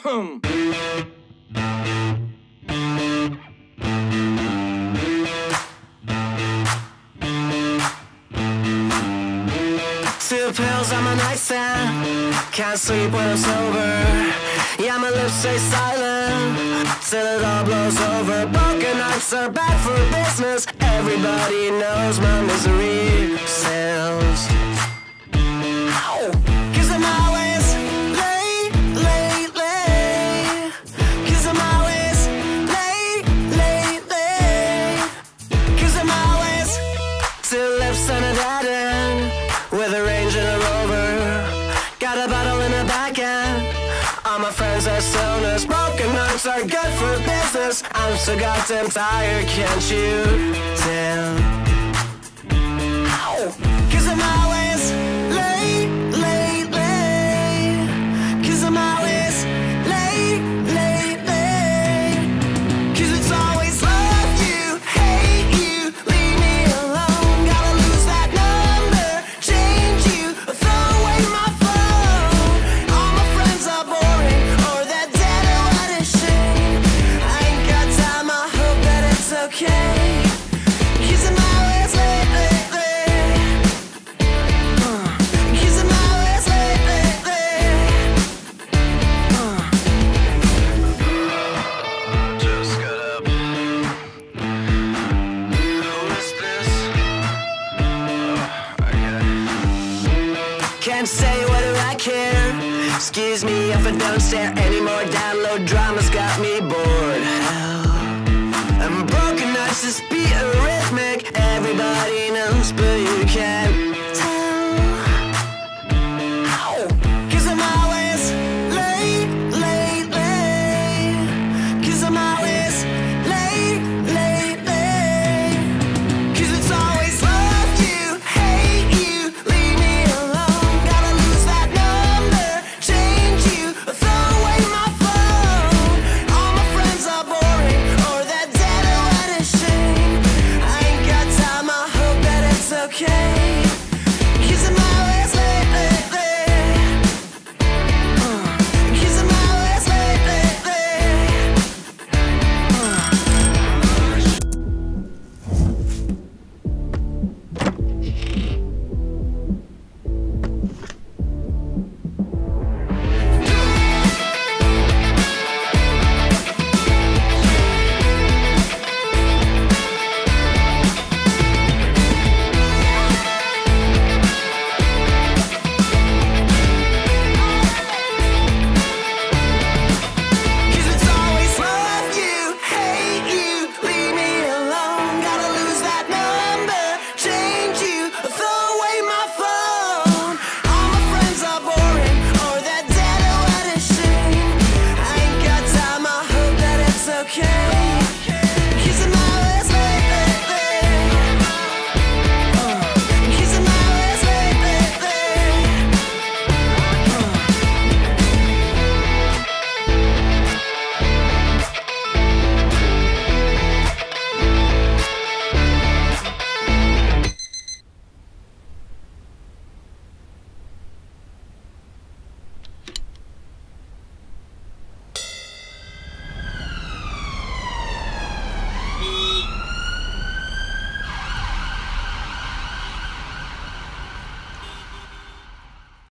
Two pills on my nightstand. Can't sleep when I'm sober. Yeah, my lips stay silent Till it all blows over. Broken nights are bad for business. Everybody knows my misery sells in a back end. All my friends are stoners Broken hearts are good for business. I'm so goddamn tired, can't you tell? I care. Excuse me if I don't stare anymore. Download dramas got me bored. And broken nights